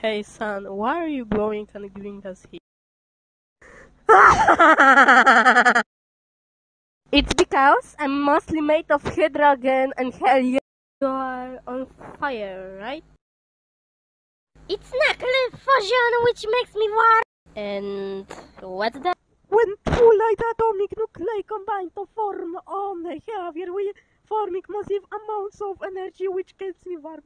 Hey sun, why are you blowing and giving us heat? it's because I'm mostly made of hydrogen and helium. You are on fire, right? It's nuclear fusion which makes me warm. And what's that? When two light atomic nuclei combine to form on the behavior, we forming massive amounts of energy which keeps me warm.